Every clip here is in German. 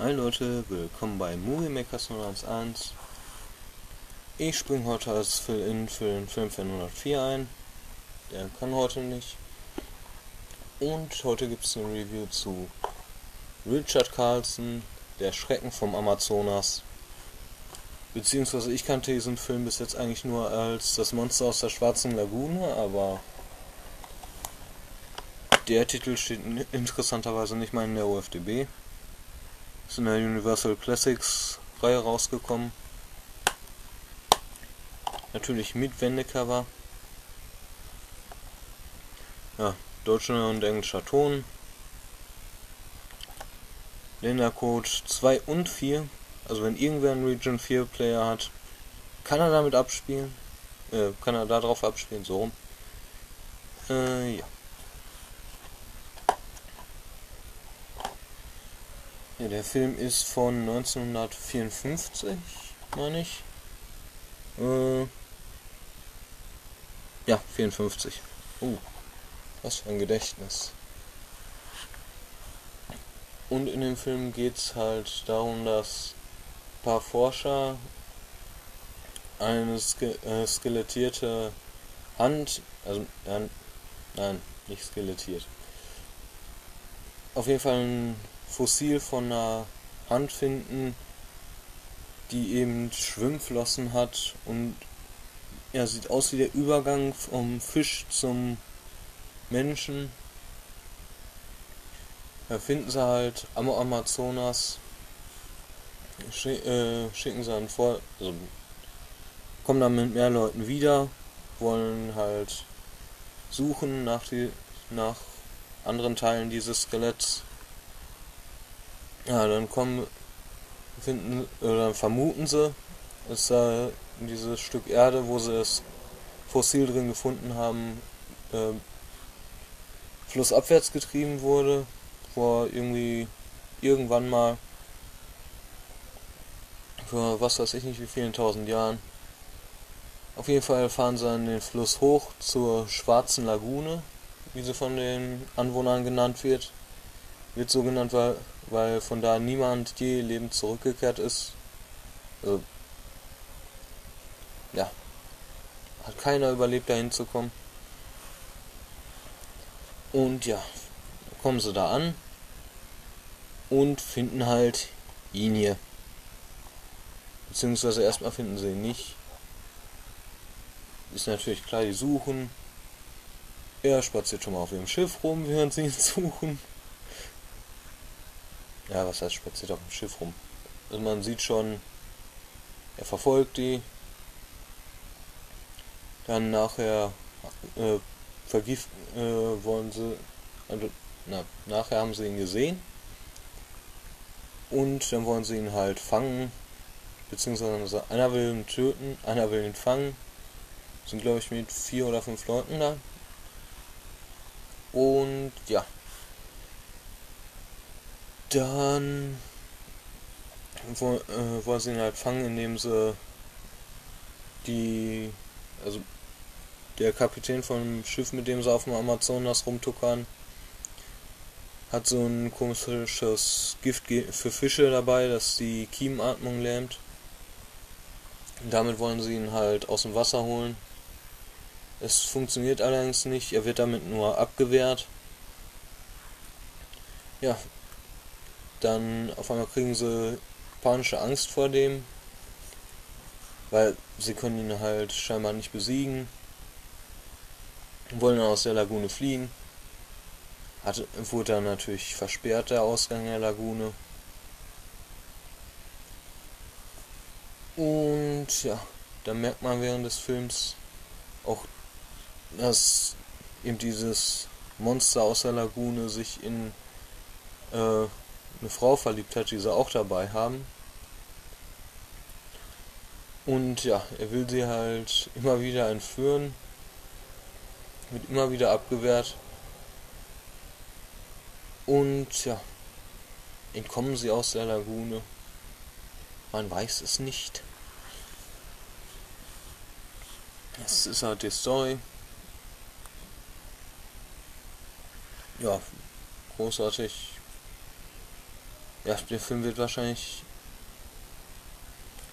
Hi Leute, willkommen bei Movie Makers 011. Ich springe heute als Fill-In für den Film für 104 ein. Der kann heute nicht. Und heute gibt es eine Review zu Richard Carlson, Der Schrecken vom Amazonas. Beziehungsweise ich kannte diesen Film bis jetzt eigentlich nur als das Monster aus der schwarzen Lagune, aber der Titel steht interessanterweise nicht mal in der UFDB. Ist in der Universal Classics Reihe rausgekommen. Natürlich mit Wendecover. Ja, deutscher und englischer Ton. Ländercode 2 und 4. Also wenn irgendwer einen Region 4 Player hat, kann er damit abspielen. Äh, kann er darauf abspielen, so rum. Äh, ja. Ja, der Film ist von 1954, meine ich. Äh, ja, 54. Uh, was für ein Gedächtnis. Und in dem Film geht es halt darum, dass ein paar Forscher eine ske äh, skelettierte Hand, also äh, nein, nicht skelettiert. Auf jeden Fall ein Fossil von einer Hand finden, die eben Schwimmflossen hat und ja, sieht aus wie der Übergang vom Fisch zum Menschen. Da finden sie halt am Amazonas, äh, schicken sie dann vor, also kommen dann mit mehr Leuten wieder, wollen halt suchen nach, die, nach anderen Teilen dieses Skeletts ja, dann kommen, finden, oder vermuten sie, dass da dieses Stück Erde, wo sie das Fossil drin gefunden haben, äh, flussabwärts getrieben wurde, vor irgendwie irgendwann mal vor was weiß ich nicht wie vielen tausend Jahren. Auf jeden Fall fahren sie dann den Fluss hoch zur Schwarzen Lagune, wie sie von den Anwohnern genannt wird. Wird so genannt, weil weil von da niemand je lebend zurückgekehrt ist. Also, ja, hat keiner überlebt, da hinzukommen. Und ja, kommen sie da an und finden halt ihn hier. Beziehungsweise erstmal finden sie ihn nicht. Ist natürlich klar, die suchen. Er spaziert schon mal auf ihrem Schiff rum, während sie ihn suchen ja, was heißt spaziert auf dem Schiff rum? Also man sieht schon, er verfolgt die. Dann nachher äh, vergift äh, wollen sie, also na, nachher haben sie ihn gesehen. Und dann wollen sie ihn halt fangen, beziehungsweise einer will ihn töten, einer will ihn fangen. Sind glaube ich mit vier oder fünf Leuten da. Und ja, dann wo, äh, wollen sie ihn halt fangen, indem sie die, also der Kapitän vom Schiff, mit dem sie auf dem Amazonas rumtuckern, hat so ein komisches Gift für Fische dabei, das die Kiemenatmung lähmt. damit wollen sie ihn halt aus dem Wasser holen. Es funktioniert allerdings nicht, er wird damit nur abgewehrt. Ja, dann auf einmal kriegen sie panische Angst vor dem, weil sie können ihn halt scheinbar nicht besiegen, wollen aus der Lagune fliehen. Hat, wurde dann natürlich versperrt, der Ausgang der Lagune. Und ja, da merkt man während des Films auch, dass eben dieses Monster aus der Lagune sich in äh, eine Frau verliebt hat, die sie auch dabei haben. Und ja, er will sie halt immer wieder entführen. Wird immer wieder abgewehrt. Und ja, entkommen sie aus der Lagune. Man weiß es nicht. Das ist halt die Story. Ja, großartig ja, der Film wird wahrscheinlich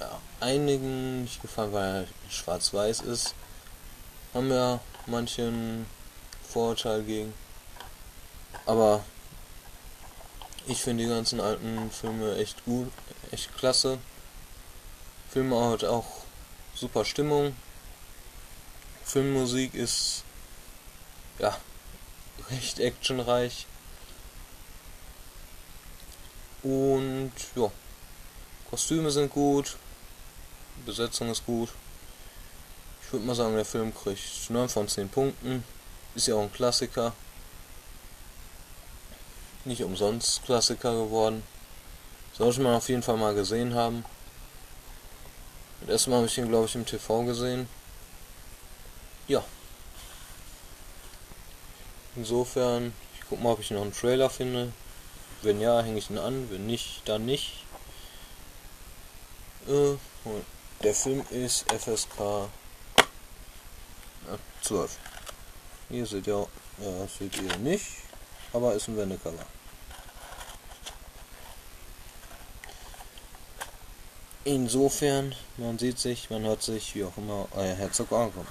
ja, einigen nicht gefallen, weil er schwarz-weiß ist. Haben ja manchen Vorurteil gegen. Aber ich finde die ganzen alten Filme echt gut, echt klasse. Filme hat auch super Stimmung. Filmmusik ist ja recht actionreich. Und ja, Kostüme sind gut, Besetzung ist gut. Ich würde mal sagen, der Film kriegt 9 von 10 Punkten. Ist ja auch ein Klassiker. Nicht umsonst Klassiker geworden. Sollte man auf jeden Fall mal gesehen haben. Das erste Mal habe ich ihn, glaube ich, im TV gesehen. Ja. Insofern, ich gucke mal, ob ich noch einen Trailer finde. Wenn ja, hänge ich ihn an. Wenn nicht, dann nicht. Äh, der Film ist FSK 12. Hier seht ihr, ja, seht ihr nicht, aber ist ein Wendecover. Insofern, man sieht sich, man hört sich, wie auch immer, euer Herzog ankommt.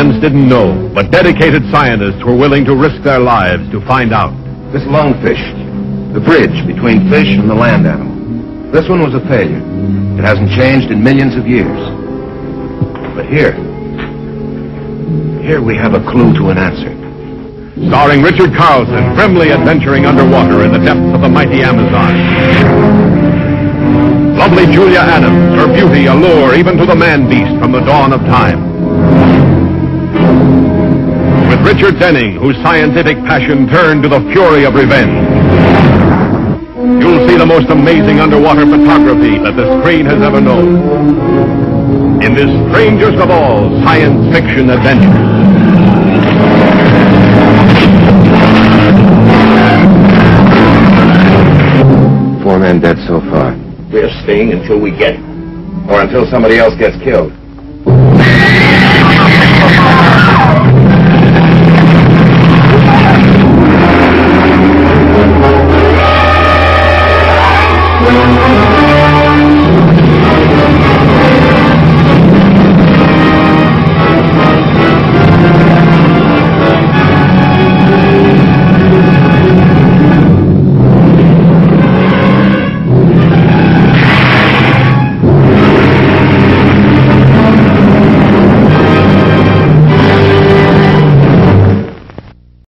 Science didn't know, but dedicated scientists were willing to risk their lives to find out. This lungfish, the bridge between fish and the land animal. This one was a failure. It hasn't changed in millions of years. But here, here we have a clue to an answer. Starring Richard Carlson, grimly adventuring underwater in the depths of the mighty Amazon. Lovely Julia Adams, her beauty a lure even to the man-beast from the dawn of time. With Richard Denning, whose scientific passion turned to the fury of revenge. You'll see the most amazing underwater photography that the screen has ever known. In this strangest of all science fiction adventures. Four men dead so far. We're staying until we get Or until somebody else gets killed.